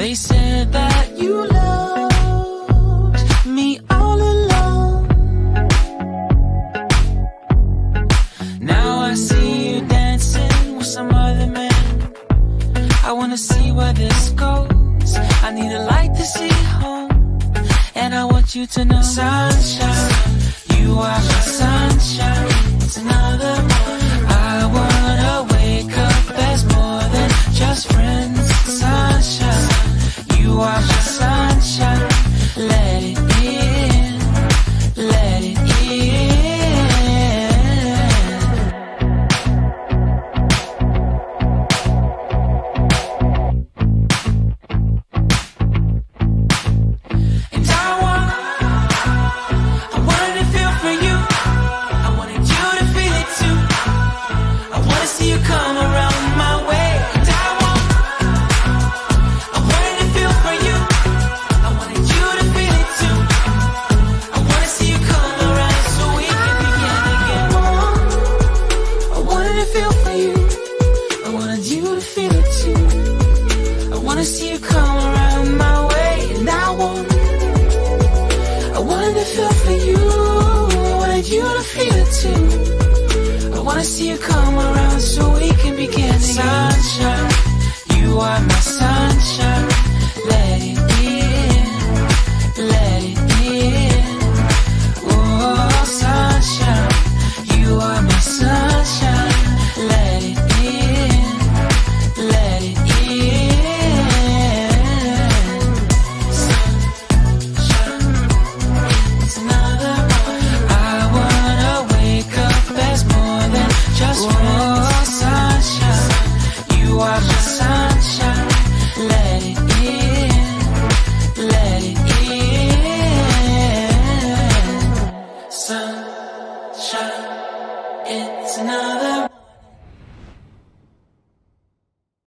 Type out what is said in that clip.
They said that you loved me all along. Now I see you dancing with some other man. I wanna see where this goes. I need a light to see home, and I want you to know sunshine. Passa feel it too. I wanna see you come around so we can begin. Sunshine. It's another